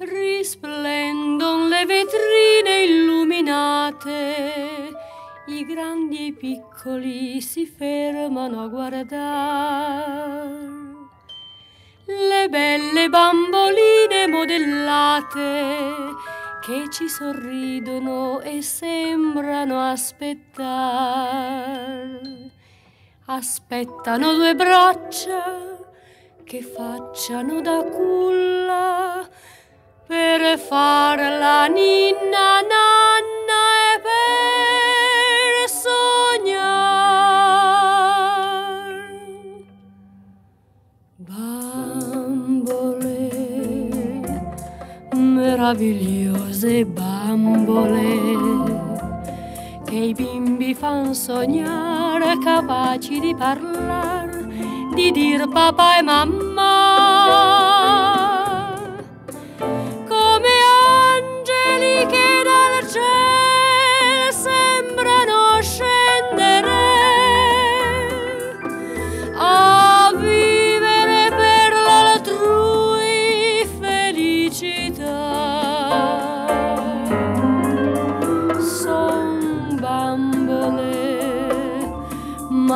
Risplendon le vetrine illuminate, i grandi e i piccoli si fermano a guardare. Le belle bamboline modellate che ci sorridono e sembrano aspettare. Aspettano due braccia che facciano da culla per far la ninna nanna e per sognare. Bambole, meravigliose bambole che i bimbi fan sognare capaci di parlare, di dir papà e mamma.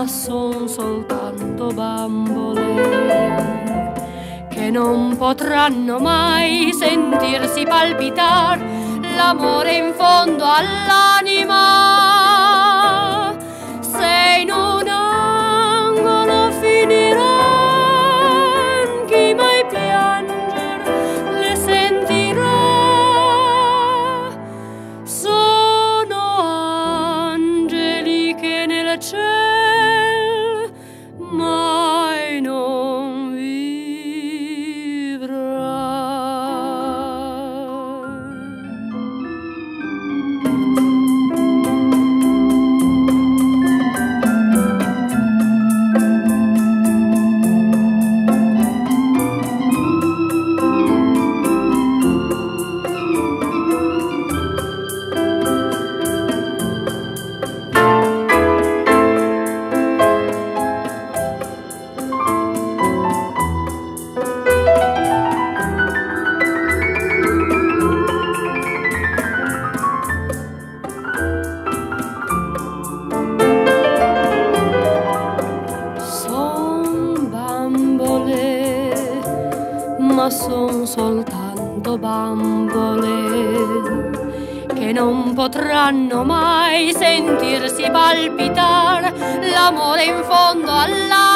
Ma son soltanto bambole che non potranno mai sentirsi palpitar l'amore in fondo all'anima. Ma son soltanto bambole che non potranno mai sentirsi palpitar l'amore in fondo all'anima.